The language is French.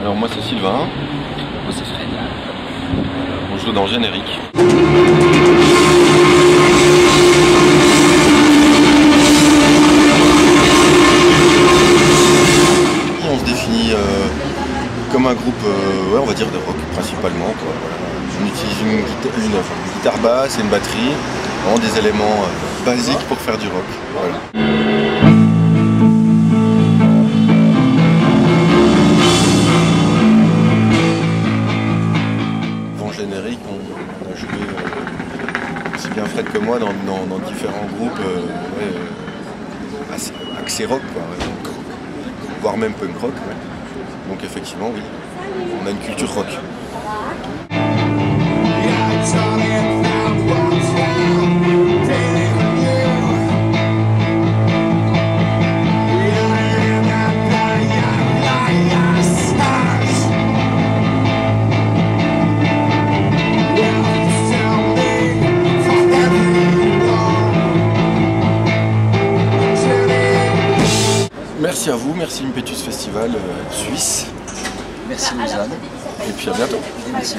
Alors moi c'est Sylvain. Fred. On joue dans Générique. On se définit euh, comme un groupe, euh, on va dire de rock principalement. On utilise une, guitare basse et une batterie, vraiment des éléments euh, basiques pour faire du rock. On, a joué euh, aussi bien Fred que moi dans, différents groupes euh, ouais, euh, assez- rock, voire même punk rock. Donc effectivement, oui, on a une culture rock. Merci à vous, merci Impetus Festival euh, Suisse, Merci Lausanne. et puis à bientôt. Merci.